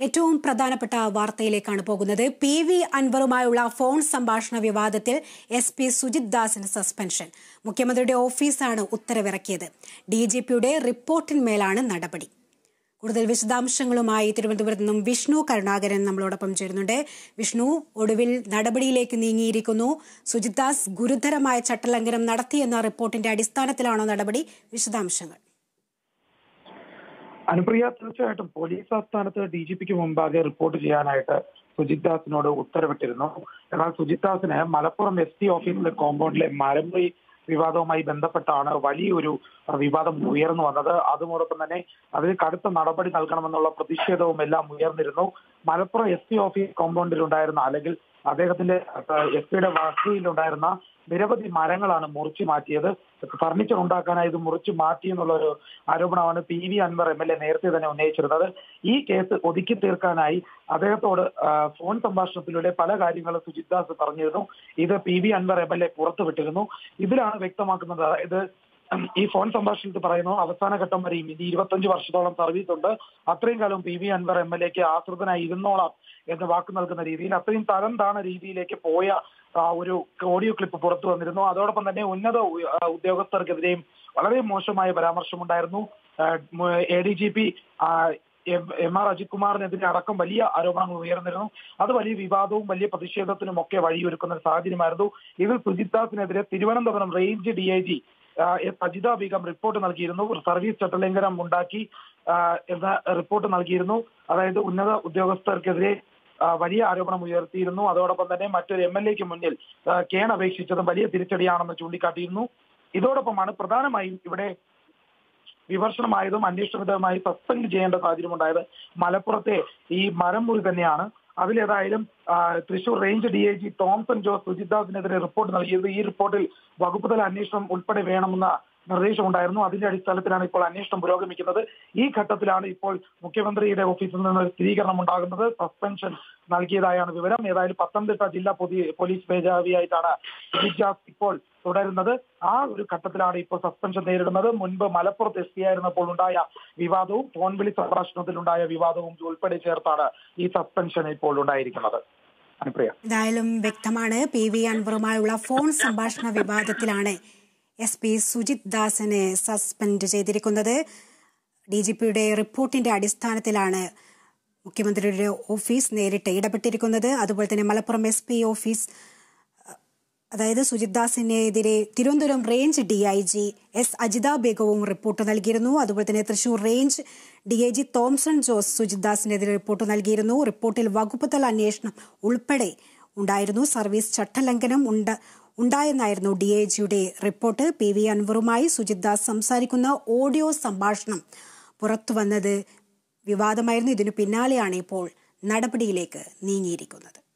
ഏറ്റവും പ്രധാനപ്പെട്ട വാർത്തയിലേക്കാണ് പോകുന്നത്. പി വി അൻവറുമായുള്ള ഫോൺ സംഭാഷണ വിവാദത്തിൽ എസ് പി സുജിത് ദാസിന് സസ്പെൻഷൻ. മുഖ്യമന്ത്രിയുടെ ഓഫീസാണ് ഉത്തരവിറക്കിയത്. ഡി ജി പിയുടെ റിപ്പോർട്ടിന്മേലാണ് നടപടി. കൂടുതൽ വിശദാംശങ്ങളുമായി തിരുവനന്തപുരത്ത് നിന്നും വിഷ്ണു കരുണാകരൻ നമ്മളോടൊപ്പം ചേരുന്നുണ്ട്. വിഷ്ണു ഒടുവിൽ നടപടിയിലേക്ക് നീങ്ങിയിരിക്കുന്നു. സുജിത് ദാസ് ഗുരുതരമായ ചട്ടലംഘനം നടത്തിയെന്ന റിപ്പോർട്ടിന്റെ അടിസ്ഥാനത്തിലാണോ നടപടി? വിശദാംശങ്ങൾ. അനുപ്രിയ തീർച്ചയായിട്ടും പോലീസ് ആസ്ഥാനത്ത് ഡി ജി പിക്ക് മുമ്പാകെ റിപ്പോർട്ട് ചെയ്യാനായിട്ട് സുജിത് ദാസിനോട് ഉത്തരവിട്ടിരുന്നു. എന്നാൽ സുജിത് ദാസിന് മലപ്പുറം എസ് പി ഓഫീസിലെ കോമ്പൗണ്ടിലെ മരമുറി വിവാദവുമായി ബന്ധപ്പെട്ടാണ് വലിയൊരു വിവാദം ഉയർന്നു വന്നത്. അതോടൊപ്പം തന്നെ അതിന് കടുത്ത നടപടി നൽകണമെന്നുള്ള പ്രതിഷേധവും എല്ലാം ഉയർന്നിരുന്നു. മലപ്പുറം എസ് പി ഓഫീസ് കോമ്പൗണ്ടിലുണ്ടായിരുന്ന അല്ലെങ്കിൽ അദ്ദേഹത്തിന്റെ എസ് പിയുടെ വസതിയിലുണ്ടായിരുന്ന നിരവധി മരങ്ങളാണ് മുറിച്ചു മാറ്റിയത്. ഫർണിച്ചർ ഉണ്ടാക്കാനായി ഇത് മുറിച്ചു മാറ്റി എന്നുള്ള ഒരു ആരോപണമാണ് P V Anvar M L A നേരത്തെ തന്നെ ഉന്നയിച്ചിരുന്നത്. ഈ കേസ് ഒതുക്കി തീർക്കാനായി അദ്ദേഹത്തോട് ഫോൺ സംഭാഷണത്തിലൂടെ പല കാര്യങ്ങളും സുജിത് ദാസ് പറഞ്ഞിരുന്നു. ഇത് P V Anvar M L A പുറത്തുവിട്ടിരുന്നു. ഇതിലാണ് വ്യക്തമാക്കുന്നത്. അതായത് ഈ ഫോൺ സംഭാഷണത്തിൽ പറയുന്നു അവസാന ഘട്ടം വരെ ഇനി ഇരുപത്തഞ്ച് വർഷത്തോളം സർവീസ് ഉണ്ട്. അത്രയും കാലം P V Anvar M L എക്ക് ആശ്രിതനായി ഇരുന്നോളാം എന്ന് വാക്ക് നൽകുന്ന രീതിയിൽ അത്രയും തരം താണ രീതിയിലേക്ക് പോയ ഒരു ഓഡിയോ ക്ലിപ്പ് പുറത്തു വന്നിരുന്നു. അതോടൊപ്പം തന്നെ ഉന്നത ഉദ്യോഗസ്ഥർക്കെതിരെയും വളരെ മോശമായ പരാമർശമുണ്ടായിരുന്നു. A D G P M R Ajith കുമാറിനെതിരെ അടക്കം വലിയ ആരോപണങ്ങൾ ഉയർന്നിരുന്നു. അത് വലിയ വിവാദവും വലിയ പ്രതിഷേധത്തിനും ഒക്കെ വഴിയൊരുക്കുന്ന സാഹചര്യമായിരുന്നു. ഇതിൽ Sujith ദാസിനെതിരെ Thiruvananthapuram range D I G Sajitha Begum report നൽകിയിരുന്നു. സർവീസ് ചട്ടലംഘനം ഉണ്ടാക്കി എന്ന റിപ്പോർട്ട് നൽകിയിരുന്നു. അതായത് ഉന്നത ഉദ്യോഗസ്ഥർക്കെതിരെ വലിയ ആരോപണം ഉയർത്തിയിരുന്നു. അതോടൊപ്പം തന്നെ മറ്റൊരു എം എൽ എക്ക് മുന്നിൽ കേൺ അപേക്ഷിച്ചതും വലിയ തിരിച്ചടിയാണെന്ന് ചൂണ്ടിക്കാട്ടിയിരുന്നു. ഇതോടൊപ്പമാണ് പ്രധാനമായും ഇവിടെ വിമർശനമായതും അന്വേഷണവിധമായി സസ്പെൻഡ് ചെയ്യേണ്ട സാഹചര്യം ഉണ്ടായത് മലപ്പുറത്തെ ഈ മരം മുറി തന്നെയാണ്. അതിലേതായാലും Thrissur range D I G Thomson Jose Sujith ദാസിനെതിരെ report നൽകിയത്. ഈ റിപ്പോർട്ടിൽ വകുപ്പുതല അന്വേഷണം ഉൾപ്പെടെ വേണമെന്ന നിർദ്ദേശമുണ്ടായിരുന്നു അതിന്റെ അടിസ്ഥാനത്തിലാണ് ഇപ്പോൾ അന്വേഷണം പുരോഗമിക്കുന്നത്. ഈ ഘട്ടത്തിലാണ് ഇപ്പോൾ മുഖ്യമന്ത്രിയുടെ ഓഫീസിൽ നിന്ന് സ്ഥിരീകരണം ഉണ്ടാകുന്നത്. സസ്പെൻഷൻ നൽകിയതായാണ് വിവരം. ഏതായാലും പത്തനംതിട്ട ജില്ലാ പോലീസ് മേധാവിയായിട്ടാണ് സുജിത് ഇപ്പോൾ തുടരുന്നത്. ആ ഒരു ഘട്ടത്തിലാണ് ഇപ്പോൾ സസ്പെൻഷൻ നേരിടുന്നത്. മുൻപ് മലപ്പുറത്ത് എസ് പി ആയിരുന്നപ്പോൾ ഉണ്ടായ വിവാദവും ഫോൺ വിളി സംഭാഷണത്തിലുണ്ടായ വിവാദവും ഉൾപ്പെടെ ചേർത്താണ് ഈ സസ്പെൻഷൻ ഇപ്പോൾ ഉണ്ടായിരിക്കുന്നത്. എന്തായാലും വ്യക്തമാണ് പി വി അൻവറുമായുള്ള ഫോൺ സംഭാഷണ വിവാദത്തിലാണ് എസ് പി സുജിത് ദാസിനെ സസ്പെൻഡ് ചെയ്തിരിക്കുന്നത്. ഡി ജി പിയുടെ റിപ്പോർട്ടിന്റെ അടിസ്ഥാനത്തിലാണ് മുഖ്യമന്ത്രിയുടെ ഓഫീസ് നേരിട്ട് ഇടപെട്ടിരിക്കുന്നത്. അതുപോലെ തന്നെ മലപ്പുറം എസ് പി ഓഫീസ് അതായത് Sujith ദാസിനെതിരെ Thiruvananthapuram range D I G S Ajitha ബേഗവും report നൽകിയിരുന്നു. അതുപോലെ തന്നെ Thrissur range D I G Thomson Jose Sujith ദാസിനെതിരെ report നൽകിയിരുന്നു. റിപ്പോർട്ടിൽ വകുപ്പ് തല അന്വേഷണം ഉൾപ്പെടെ ഉണ്ടായിരുന്നു. സർവീസ് ചട്ടലംഘനം ഉണ്ട് ഉണ്ടായെന്നായിരുന്നു ഡി ഐ ജിയുടെ റിപ്പോർട്ട്. പി വി അൻവറുമായി സുജിത് ദാസ് സംസാരിക്കുന്ന ഓഡിയോ സംഭാഷണം പുറത്തുവന്നത് വിവാദമായിരുന്നു. ഇതിനു പിന്നാലെയാണ് ഇപ്പോൾ നടപടിയിലേക്ക് നീങ്ങിയിരിക്കുന്നത്.